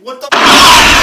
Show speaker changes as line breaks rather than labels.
What the?